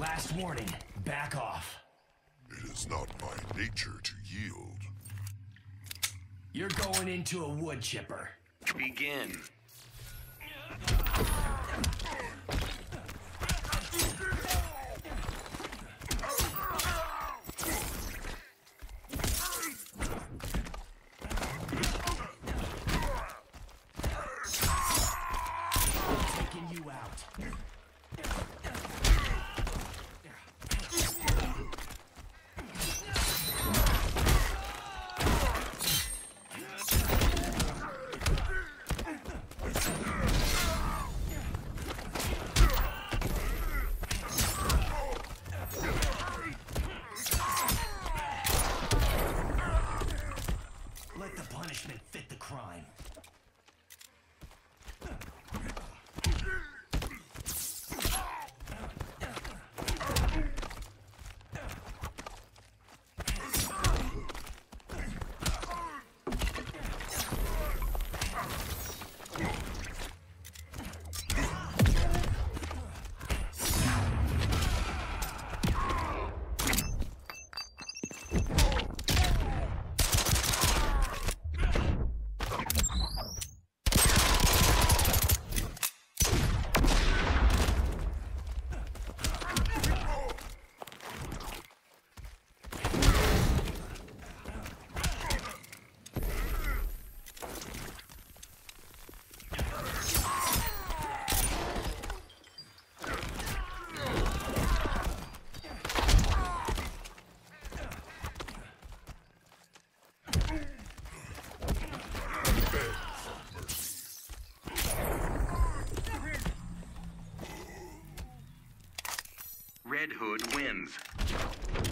Last warning. Back off. It is not my nature to yield. You're going into a wood chipper. Begin. Punishment fit the crime. Red Hood wins.